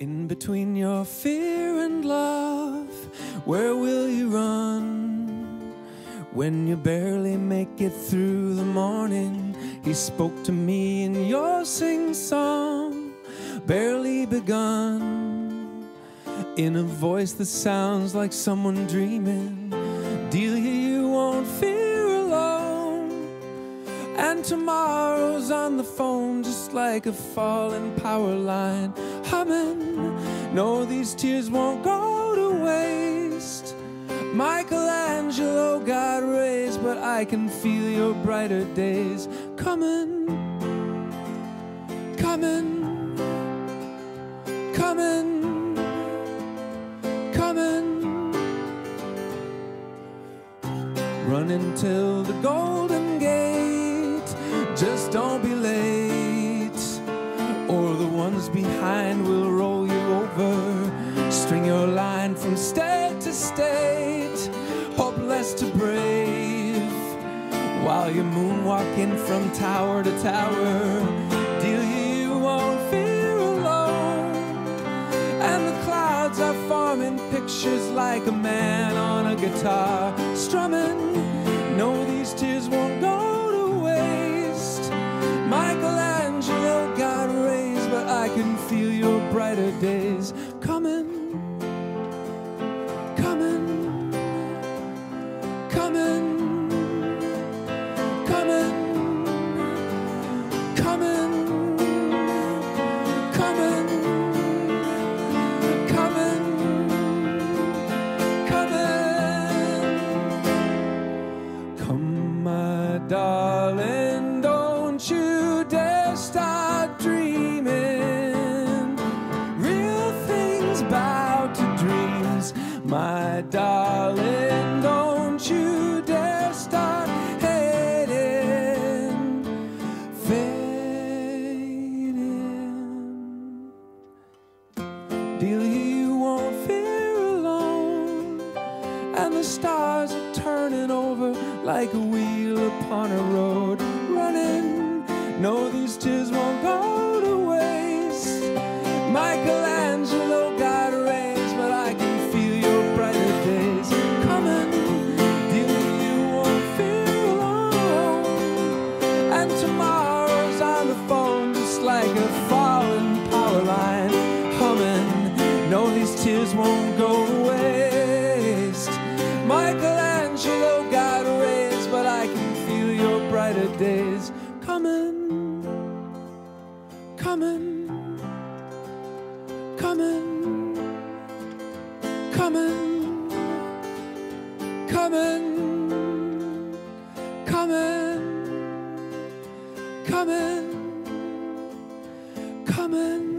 In between your fear and love, where will you run? When you barely make it through the morning, He spoke to me in your sing song, barely begun. In a voice that sounds like someone dreaming, Delia, And tomorrow's on the phone, just like a falling power line, humming. No, these tears won't go to waste. Michelangelo got raised, but I can feel your brighter days coming, coming, coming, coming. Running till the golden gate, just don't be late, or the ones behind will roll you over. String your line from state to state, hopeless to brave, while you're moonwalking from tower to tower. Deal you won't fear alone. And the clouds are forming pictures like a man on a guitar strumming. No, these tears won't go feel your brighter days coming, darling, don't you dare start hating, fading. Delia, you won't fear alone. And the stars are turning over like a wheel upon a road. Running, no, these tears won't go tears won't go to waste. Michelangelo got raised, but I can feel your brighter days coming, coming, coming, coming, coming, coming, coming, coming.